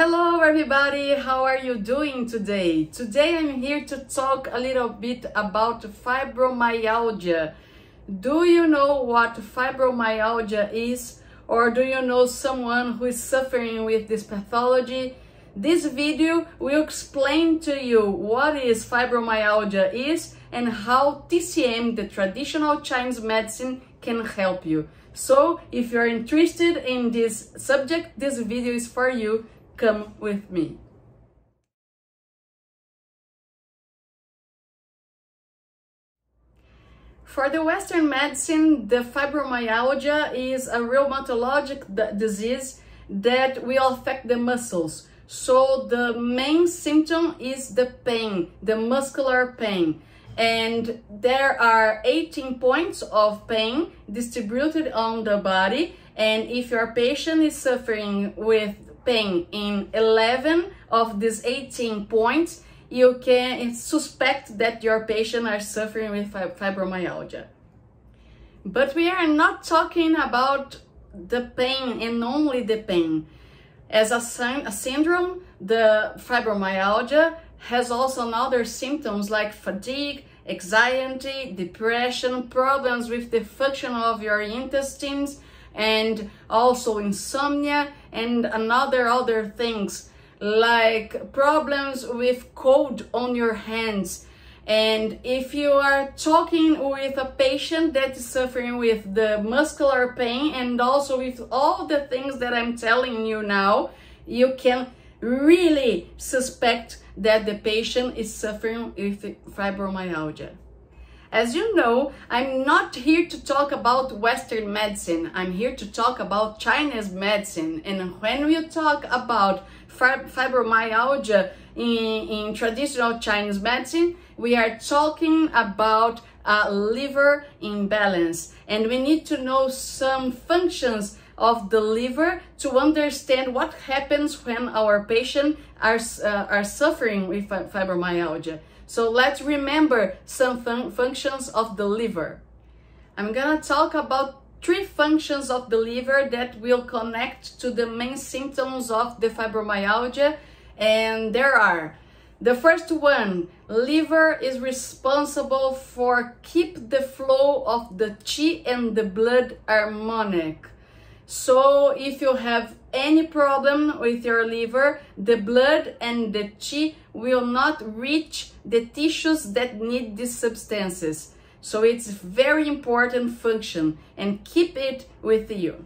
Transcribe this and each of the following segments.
Hello everybody, how are you doing today? Today I'm here to talk a little bit about fibromyalgia. Do you know what fibromyalgia is? Or do you know someone who is suffering with this pathology? This video will explain to you what is fibromyalgia is and how TCM, the traditional Chinese medicine, can help you. So if you're interested in this subject, this video is for you. Come with me. For the Western medicine, the fibromyalgia is a rheumatologic disease that will affect the muscles. So the main symptom is the pain, the muscular pain. And there are 18 points of pain distributed on the body. And if your patient is suffering with pain in 11 of these 18 points, you can suspect that your patient are suffering with fibromyalgia. But we are not talking about the pain and only the pain. As a, a syndrome, the fibromyalgia has also other symptoms like fatigue, anxiety, depression, problems with the function of your intestines, and also insomnia and another other things like problems with cold on your hands. And if you are talking with a patient that is suffering with the muscular pain and also with all the things that I'm telling you now, you can really suspect that the patient is suffering with fibromyalgia. As you know, I'm not here to talk about Western medicine. I'm here to talk about Chinese medicine. And when we talk about fibromyalgia in, in traditional Chinese medicine, we are talking about a liver imbalance. And we need to know some functions of the liver to understand what happens when our patients are, uh, are suffering with fibromyalgia. So let's remember some fun functions of the liver. I'm gonna talk about three functions of the liver that will connect to the main symptoms of the fibromyalgia and there are the first one liver is responsible for keep the flow of the chi and the blood harmonic so if you have any problem with your liver, the blood and the chi will not reach the tissues that need these substances. So it's very important function and keep it with you.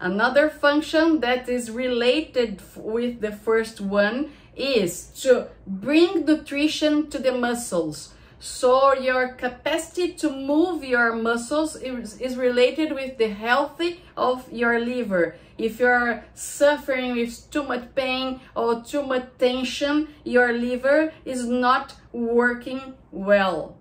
Another function that is related with the first one is to bring nutrition to the muscles. So your capacity to move your muscles is, is related with the healthy of your liver. If you're suffering with too much pain or too much tension, your liver is not working well.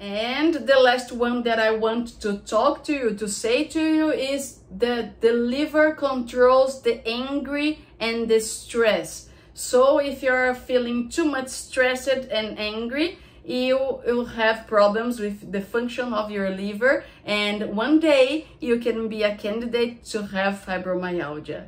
And the last one that I want to talk to you, to say to you is that the liver controls the angry and the stress. So if you're feeling too much stressed and angry, you will have problems with the function of your liver and one day you can be a candidate to have fibromyalgia.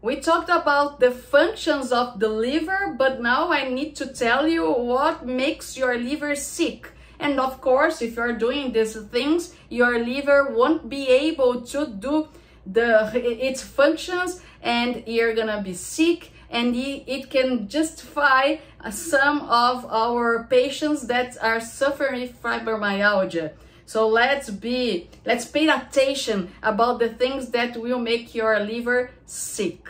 We talked about the functions of the liver, but now I need to tell you what makes your liver sick. And of course, if you're doing these things, your liver won't be able to do the its functions and you're gonna be sick and it can justify some of our patients that are suffering fibromyalgia. So let's be, let's pay attention about the things that will make your liver sick.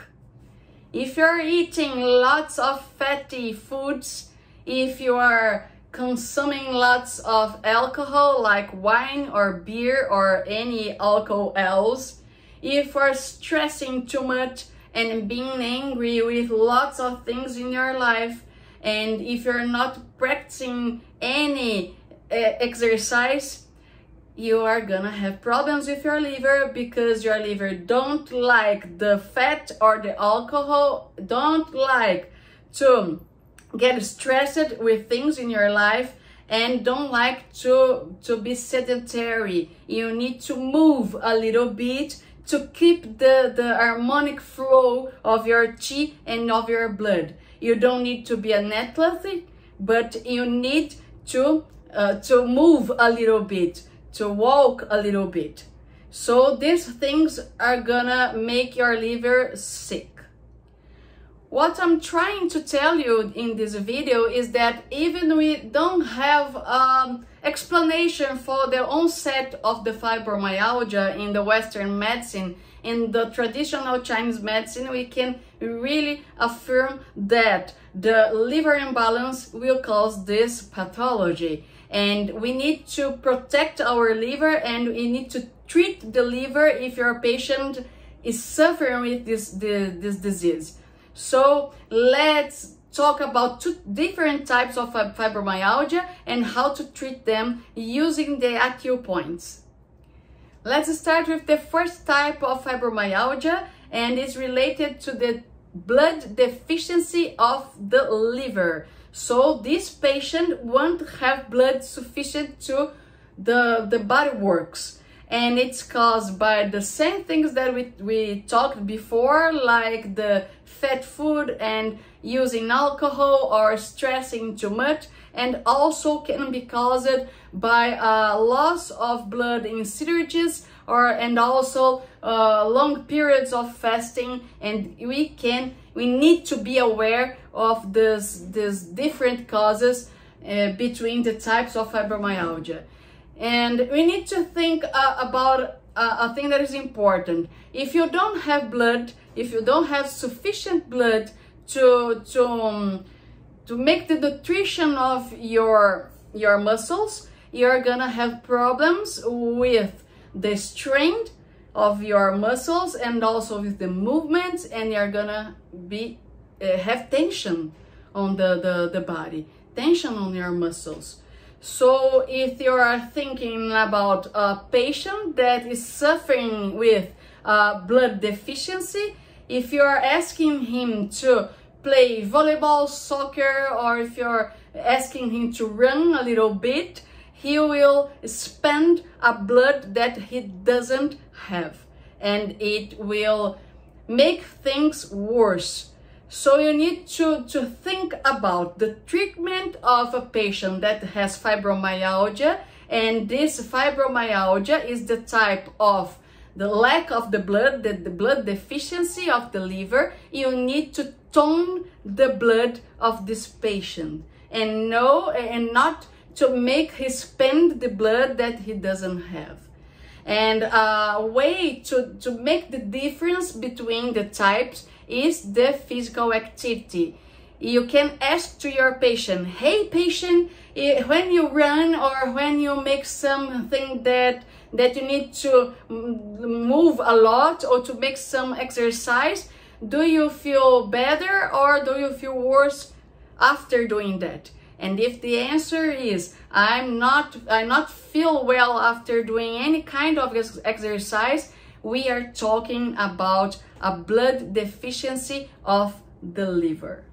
If you're eating lots of fatty foods, if you are consuming lots of alcohol like wine or beer or any alcohol else, if you're stressing too much, and being angry with lots of things in your life. And if you're not practicing any uh, exercise you are gonna have problems with your liver because your liver don't like the fat or the alcohol don't like to get stressed with things in your life and don't like to to be sedentary. You need to move a little bit to keep the, the harmonic flow of your chi and of your blood. You don't need to be an athlete, but you need to, uh, to move a little bit, to walk a little bit. So these things are gonna make your liver sick. What I'm trying to tell you in this video is that even we don't have um, explanation for the onset of the fibromyalgia in the Western medicine, in the traditional Chinese medicine, we can really affirm that the liver imbalance will cause this pathology. And we need to protect our liver and we need to treat the liver if your patient is suffering with this, this, this disease. So let's talk about two different types of fibromyalgia and how to treat them using the acupoints. Let's start with the first type of fibromyalgia and it's related to the blood deficiency of the liver. So this patient won't have blood sufficient to the, the body works and it's caused by the same things that we, we talked before like the fat food and using alcohol or stressing too much and also can be caused by a loss of blood in synergies or and also uh, long periods of fasting. And we can we need to be aware of this these different causes uh, between the types of fibromyalgia and we need to think uh, about uh, a thing that is important. If you don't have blood, if you don't have sufficient blood to to um, to make the nutrition of your your muscles, you're gonna have problems with the strength of your muscles and also with the movements, and you're gonna be uh, have tension on the, the the body, tension on your muscles. So if you are thinking about a patient that is suffering with uh, blood deficiency, if you are asking him to play volleyball, soccer, or if you're asking him to run a little bit, he will spend a blood that he doesn't have. And it will make things worse. So you need to, to think about the treatment of a patient that has fibromyalgia and this fibromyalgia is the type of the lack of the blood, the, the blood deficiency of the liver. You need to tone the blood of this patient and know and not to make he spend the blood that he doesn't have. And a way to, to make the difference between the types is the physical activity. You can ask to your patient, hey patient, when you run or when you make something that that you need to move a lot or to make some exercise, do you feel better or do you feel worse after doing that? And if the answer is I'm not I not feel well after doing any kind of exercise, we are talking about a blood deficiency of the liver.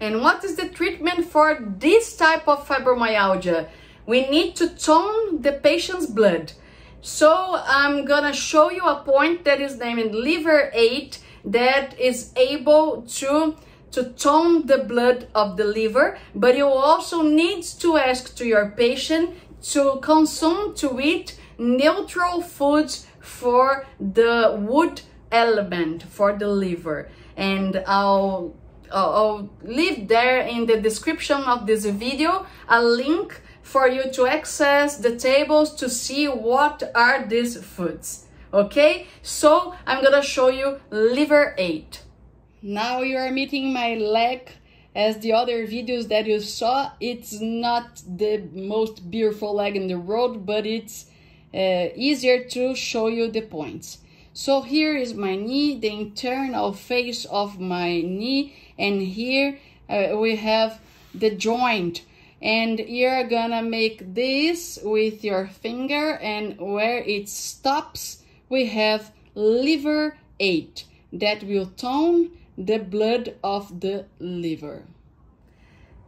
And what is the treatment for this type of fibromyalgia? We need to tone the patient's blood. So I'm gonna show you a point that is named liver 8 that is able to to tone the blood of the liver, but you also need to ask to your patient to consume, to eat neutral foods for the wood element for the liver. And I'll, I'll leave there in the description of this video a link for you to access the tables to see what are these foods. Okay? So I'm gonna show you liver 8 now you are meeting my leg as the other videos that you saw. It's not the most beautiful leg in the world but it's uh, easier to show you the points so here is my knee, the internal face of my knee, and here uh, we have the joint. And you're gonna make this with your finger, and where it stops, we have liver 8 that will tone the blood of the liver.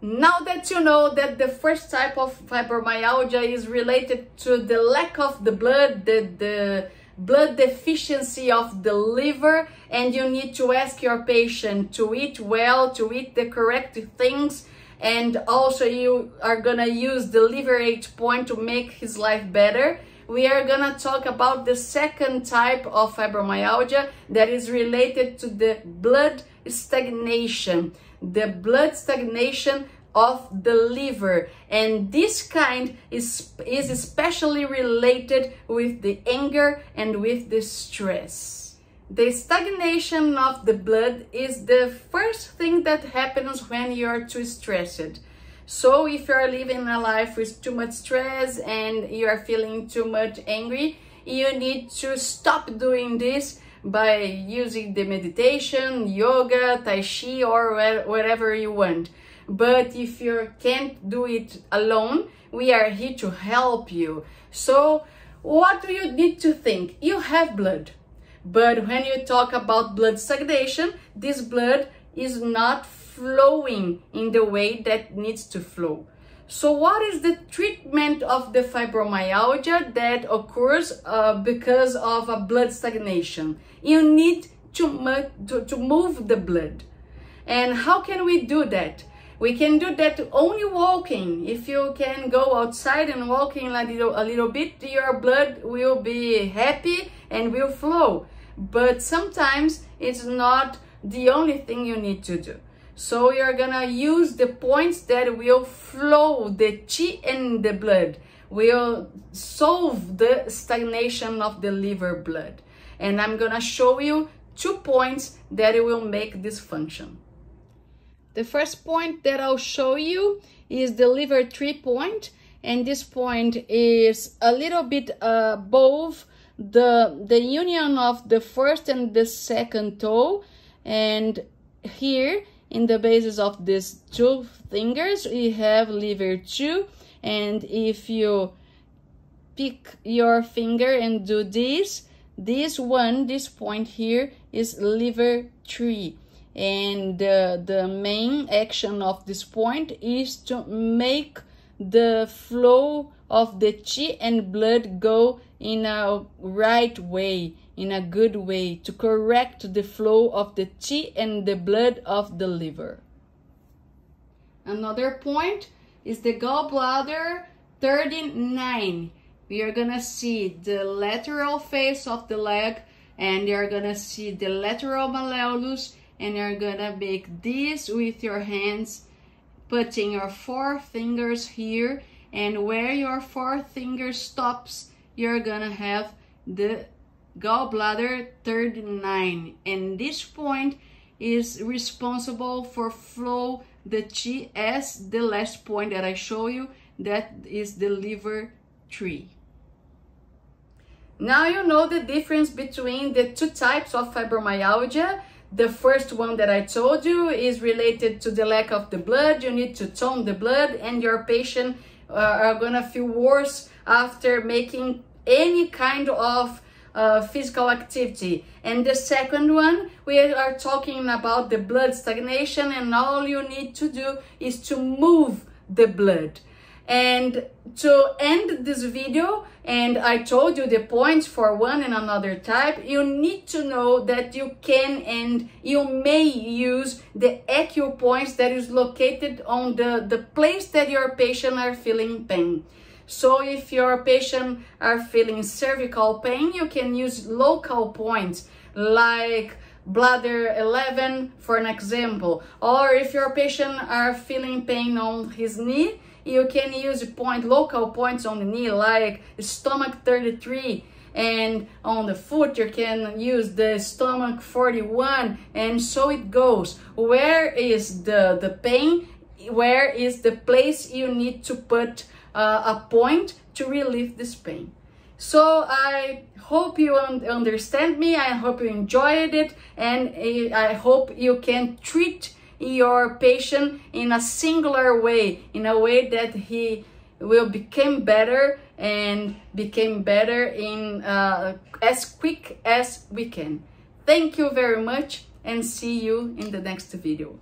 Now that you know that the first type of fibromyalgia is related to the lack of the blood, the, the blood deficiency of the liver and you need to ask your patient to eat well, to eat the correct things and also you are gonna use the liver eight point to make his life better. We are gonna talk about the second type of fibromyalgia that is related to the blood stagnation. The blood stagnation of the liver. And this kind is is especially related with the anger and with the stress. The stagnation of the blood is the first thing that happens when you're too stressed. So if you're living a life with too much stress and you're feeling too much angry you need to stop doing this by using the meditation yoga tai chi or whatever you want but if you can't do it alone, we are here to help you. So what do you need to think? You have blood. But when you talk about blood stagnation, this blood is not flowing in the way that needs to flow. So what is the treatment of the fibromyalgia that occurs uh, because of a blood stagnation? You need to, to, to move the blood. And how can we do that? We can do that only walking. If you can go outside and walking a little, a little bit, your blood will be happy and will flow. But sometimes it's not the only thing you need to do. So you're gonna use the points that will flow the chi and the blood, will solve the stagnation of the liver blood. And I'm gonna show you two points that will make this function. The first point that I'll show you is the liver tree point and this point is a little bit above the, the union of the first and the second toe and here in the basis of these two fingers we have liver 2 and if you pick your finger and do this this one this point here is liver 3 and uh, the main action of this point is to make the flow of the chi and blood go in a right way in a good way to correct the flow of the chi and the blood of the liver. Another point is the gallbladder 39 we are gonna see the lateral face of the leg and you're gonna see the lateral malleolus and you're gonna make this with your hands putting your four fingers here and where your four fingers stops you're gonna have the gallbladder 39 and this point is responsible for flow. The chi as the last point that I show you that is the liver tree. Now you know the difference between the two types of fibromyalgia the first one that I told you is related to the lack of the blood. You need to tone the blood and your patient uh, are gonna feel worse after making any kind of uh, physical activity. And the second one, we are talking about the blood stagnation and all you need to do is to move the blood. And to end this video, and I told you the points for one and another type, you need to know that you can and you may use the acupoints that is located on the, the place that your patient are feeling pain. So if your patient are feeling cervical pain, you can use local points like bladder 11 for an example. Or if your patient are feeling pain on his knee, you can use point local points on the knee like stomach 33 and on the foot you can use the stomach 41 and so it goes. Where is the the pain? Where is the place you need to put uh, a point to relieve this pain? So i hope you un understand me i hope you enjoyed it and i hope you can treat your patient in a singular way, in a way that he will become better and became better in uh, as quick as we can. Thank you very much and see you in the next video.